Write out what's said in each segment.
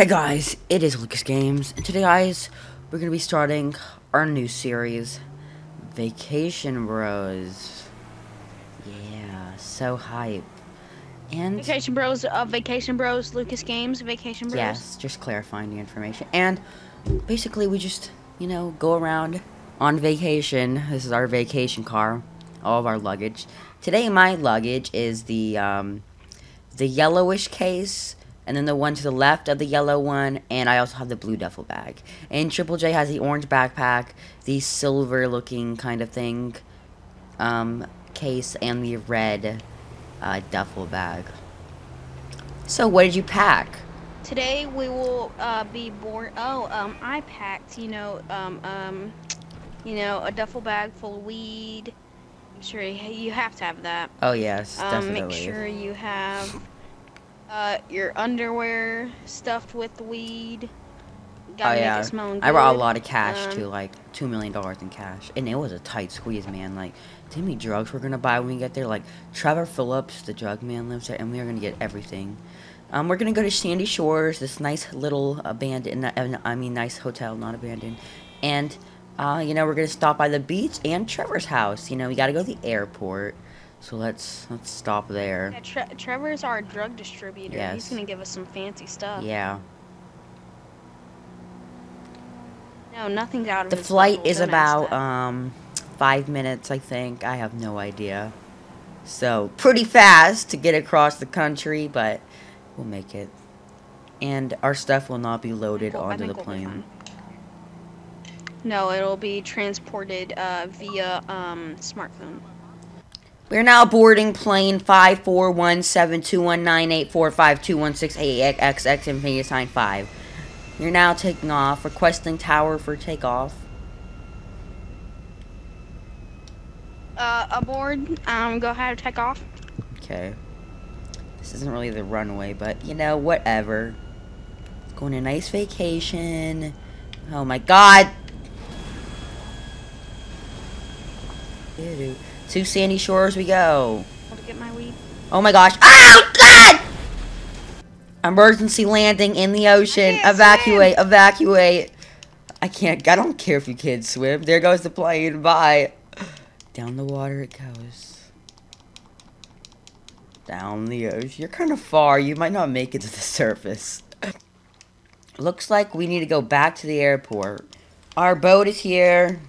Hey guys, it is Lucas Games, and today guys, we're going to be starting our new series, Vacation Bros. Yeah, so hype. And, Vacation Bros, uh, Vacation Bros, Lucas Games, Vacation Bros. yes, just clarifying the information. And, basically we just, you know, go around on vacation. This is our vacation car, all of our luggage. Today my luggage is the, um, the yellowish case, and then the one to the left of the yellow one, and I also have the blue duffel bag. And Triple J has the orange backpack, the silver looking kind of thing um, case, and the red uh, duffel bag. So, what did you pack? Today we will uh, be born. Oh, um, I packed, you know, um, um, you know, a duffel bag full of weed. I'm sure you, you have to have that. Oh, yes, Um, definitely. make sure you have uh, your underwear stuffed with weed. Oh, Gotta make yeah. I brought a lot of cash, Um, too, like $2 million in cash. And it was a tight squeeze, man. Like, know many drugs we're going to buy when we get there? Like, Trevor Philips, the drug man, lives there, and we are going to get everything. Um, we're going to go to Sandy Shores, this nice little abandoned, uh, I mean, nice hotel, not abandoned. And, uh, you know, we're going to stop by the beach and Trevor's house. You know, we got to go to the airport. So let's let's stop there. Yeah, Tre- Trevor's our drug distributor. Yes. He's gonna give us some fancy stuff. Yeah. No, nothing's out of The flight is don't about um five minutes, I think. I have no idea. So pretty fast to get across the country, but we'll make it. And our stuff will not be loaded Well, onto the we'll plane. No, it'll be transported uh, via um, smartphone. We're now boarding plane five four one seven two one nine eight four five two one six eight XX Infinity Sign five. You're now taking off, requesting tower for takeoff. Uh, aboard. Um, go ahead, and take off. Okay. This isn't really the runway, but you know, whatever. Going on a nice vacation. Oh my god! Doo-doo. To Sandy Shores we go. Want to get my? Oh my gosh. Oh god! Emergency landing in the ocean. Evacuate, evacuate. I can't, I don't care if you kids swim. There goes the plane. Bye. Down the water it goes. Down the ocean. You're kind of far. You might not make it to the surface. Looks like we need to go back to the airport. Our boat is here.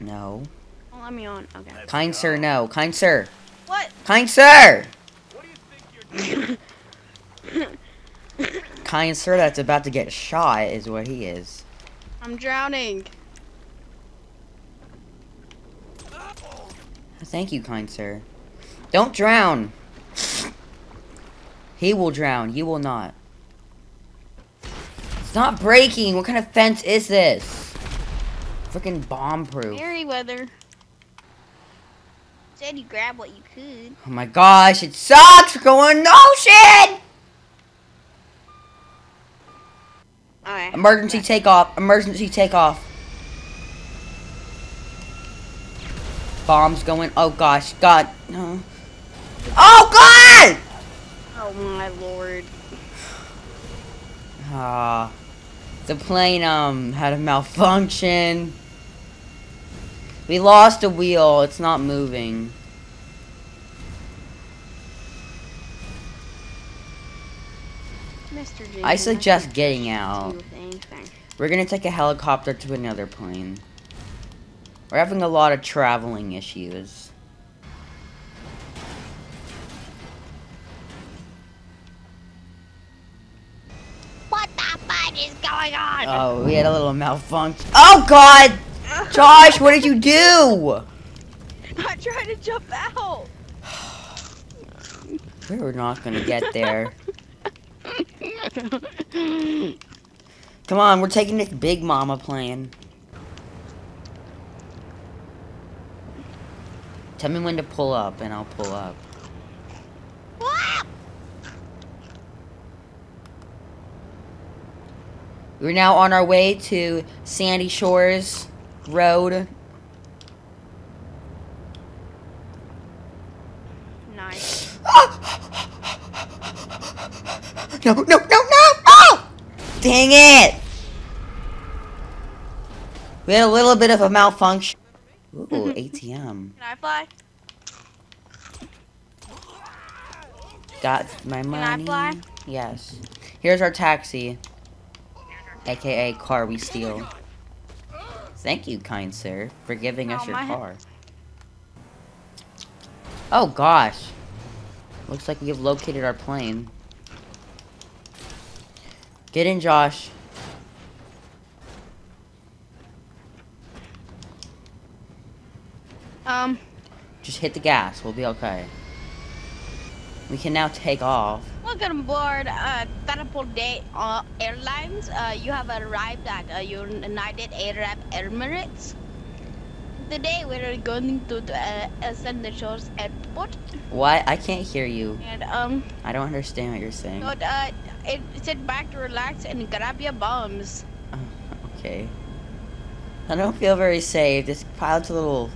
No. Don't let me on. Okay. Kind sir, no. Kind sir. What? Kind sir! What do you think you're doing? kind sir that's about to get shot is what he is. I'm drowning. Thank you, kind sir. Don't drown! He will drown. You will not. It's not breaking. What kind of fence is this? Freaking bomb proof. Merryweather. Said you grab what you could. Oh my gosh, it sucks! Going ocean! Alright. Emergency takeoff. Emergency takeoff. Bombs going. Oh gosh. God. No. Oh God! Oh my lord. Ah. The plane um had a malfunction. We lost a wheel. It's not moving. Mr. J. I suggest getting out. We're gonna take a helicopter to another plane. We're having a lot of traveling issues. Oh, we had a little malfunction. Oh God! Josh, what did you do? I tried to jump out. We're not gonna get there. Come on, we're taking this Big Mama plane. Tell me when to pull up, and I'll pull up. We're now on our way to Sandy Shores Road. Nice. Ah! no, no, no, no! Oh! Dang it! We had a little bit of a malfunction. Ooh, ATM. Can I fly? Got my money. Can I fly? Yes. Here's our taxi. AKA car we steal. Thank you, kind sir, for giving us Oh, your car. Oh gosh. Looks like we have located our plane. Get in, Josh. Um, Just hit the gas. We'll be okay. We can now take off. Welcome aboard uh, Catapult Day uh, Airlines. Uh, you have arrived at uh, United Arab Emirates. Today we're going to the uh, San Shores Airport, What? I can't hear you. and um, I don't understand what you're saying. so, uh, it, sit back to relax and grab your bombs. Okay. I don't feel very safe. This pilot's a little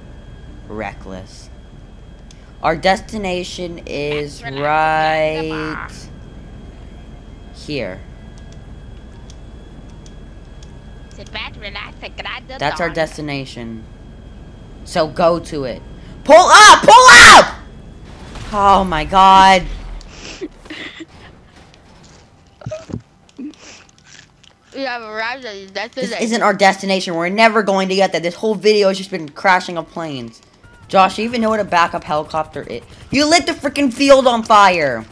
reckless. Our destination is right here. Sit back, relax, and grab the That's our destination. So go to it. Pull up! Pull up! Oh my god. You have arrived at your This isn't our destination. We're never going to get there. This whole video has just been crashing of planes. Josh, you even know what a backup helicopter is? You lit the freaking field on fire.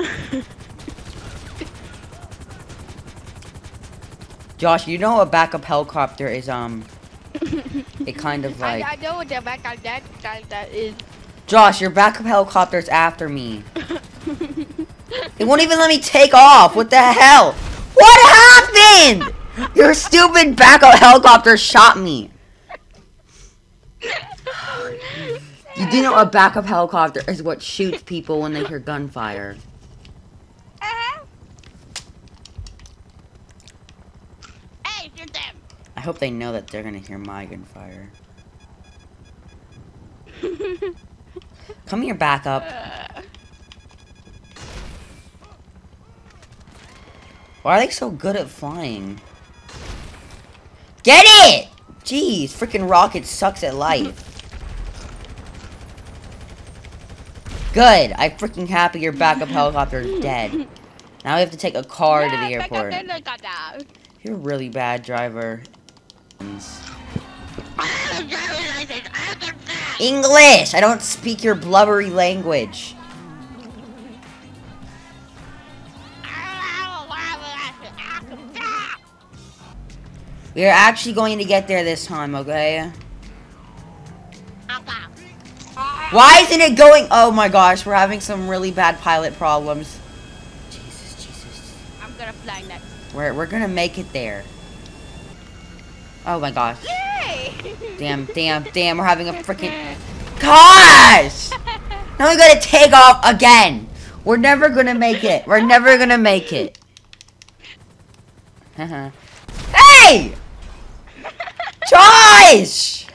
Josh, you know a backup helicopter is um it kind of like I, I know what the back of that that, that is. Josh, your backup helicopter's after me. It won't even let me take off. What the hell? What happened? Your stupid backup helicopter shot me. You do know a backup helicopter is what shoots people when they hear gunfire. Uh-huh. Hey, shoot them! I hope they know that they're gonna hear my gunfire. Come here, backup. Why are they so good at flying? Get it! Jeez, freaking rocket sucks at life. Good. I'm freaking happy your backup helicopter is dead. Now we have to take a car to the back up airport. there, look at. You're a really bad driver. English! I don't speak your blubbery language. We are actually going to get there this time, okay? Why isn't it going? Oh my gosh, we're having some really bad pilot problems. Jesus, Jesus. I'm gonna fly next. We're, we're gonna make it there. Oh my gosh. Yay! Damn, damn, damn, we're having a freaking... Gosh! Now we gotta take off again. We're never gonna make it. We're never gonna make it. hey! Josh!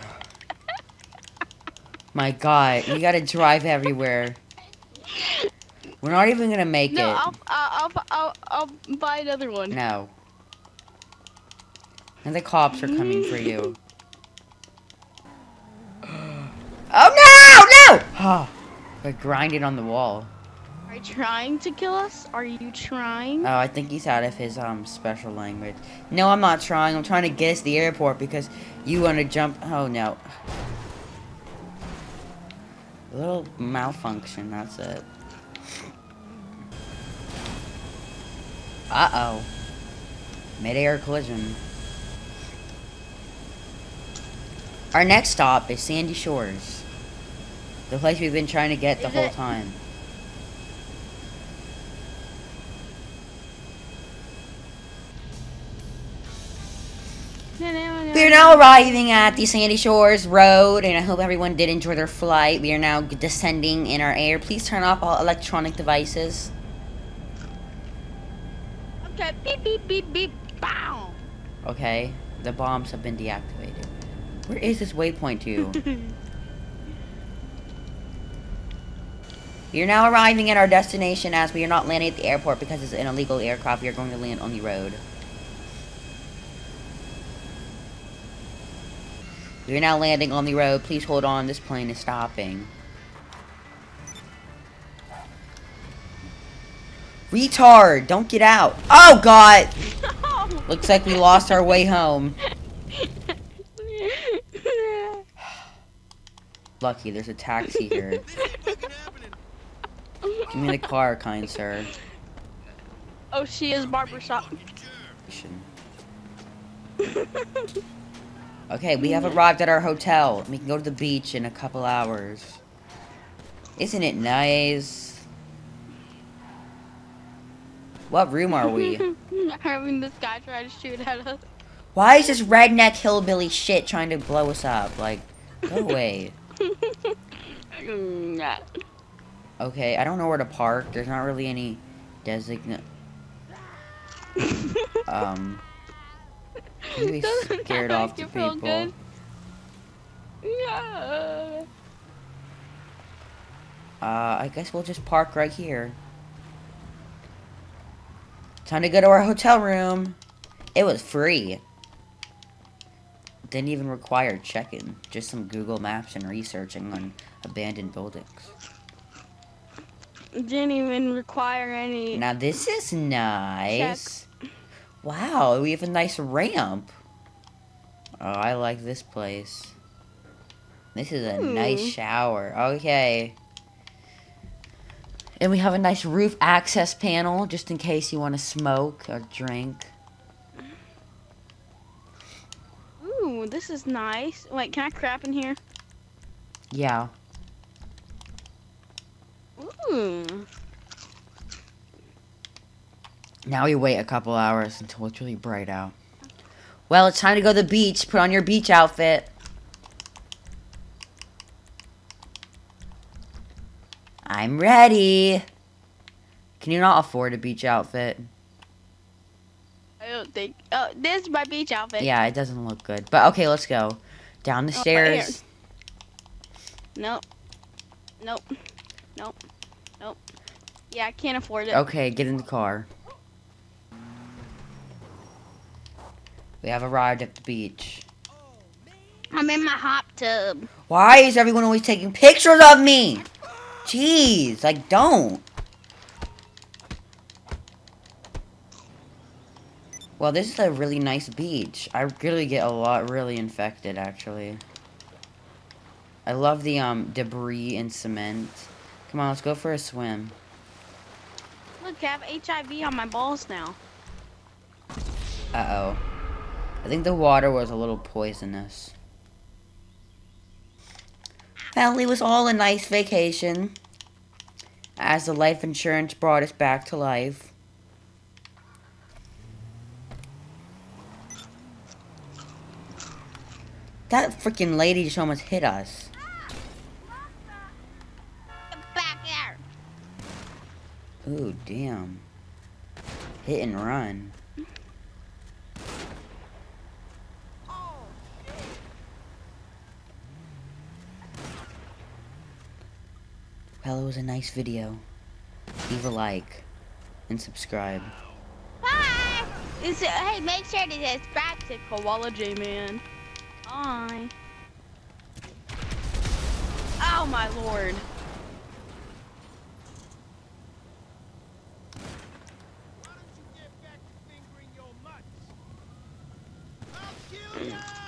My god, we gotta drive everywhere. We're not even gonna make no, it. I'll, I'll, I'll, I'll, I'll buy another one. No. And the cops are coming for you. Oh no! No! Oh, they're grinding on the wall. Are you trying to kill us? Are you trying? Oh, I think he's out of his um special language. No, I'm not trying. I'm trying to get us to the airport because you want to jump. Oh no. A little malfunction. That's it. Uh oh. Mid-air collision. Our next stop is Sandy Shores. The place we've been trying to get the whole time. We are now arriving at the Sandy Shores Road, and I hope everyone did enjoy their flight. We are now descending in our air. Please turn off all electronic devices. Okay, beep, beep, beep, beep, bow. Okay, the bombs have been deactivated. Where is this waypoint to? You're now arriving at our destination as we are not landing at the airport because it's an illegal aircraft. We are going to land on the road. We are now landing on the road. Please hold on. This plane is stopping. Retard! Don't get out. Oh, God! Looks like we lost our way home. Lucky, there's a taxi here. Give me the car, kind sir. Oh, she is barbershop. Okay, we have arrived at our hotel. We can go to the beach in a couple hours. Isn't it nice? What room are we? Having this guy try to shoot at us. Why is this redneck hillbilly shit trying to blow us up? Like, go away. Mm, Okay, I don't know where to park. There's not really any designate. Um, Doesn't scared off the people. Yeah. Uh, I guess we'll just park right here. Time to go to our hotel room. It was free. Didn't even require check-in. Just some Google Maps and researching on abandoned buildings. Didn't even require any. Now this is nice. Wow, we have a nice ramp. Oh, I like this place. This is a nice Hmm. shower. Okay. And we have a nice roof access panel just in case you want to smoke or drink. Ooh, this is nice. Wait, can I crap in here? Yeah. Ooh. Now we wait a couple hours until it's really bright out. Well, it's time to go to the beach. Put on your beach outfit. I'm ready. Can you not afford a beach outfit? Think. Oh, this is my beach outfit. Yeah, it doesn't look good. But okay, let's go. Down the Oh, stairs. Nope. Nope. Nope. Nope. Yeah, I can't afford it. Okay, get in the car. We have arrived at the beach. I'm in my hot tub. Why is everyone always taking pictures of me? Jeez, like don't. Well, this is a really nice beach. I really get a lot really infected actually. I love the um debris and cement. Come on, let's go for a swim. Look, I have HIV on my balls now. Uh-oh. I think the water was a little poisonous. Well, it was all a nice vacation. As the life insurance brought us back to life. That freaking lady just almost hit us. Get back here. Ooh, damn. Hit and run. Well, it was a nice video. Leave a like and subscribe. Bye. It's, hey, make sure to subscribe to Koala J Oh my lord. Why don't you get back to fingering your mutts? I'll kill you!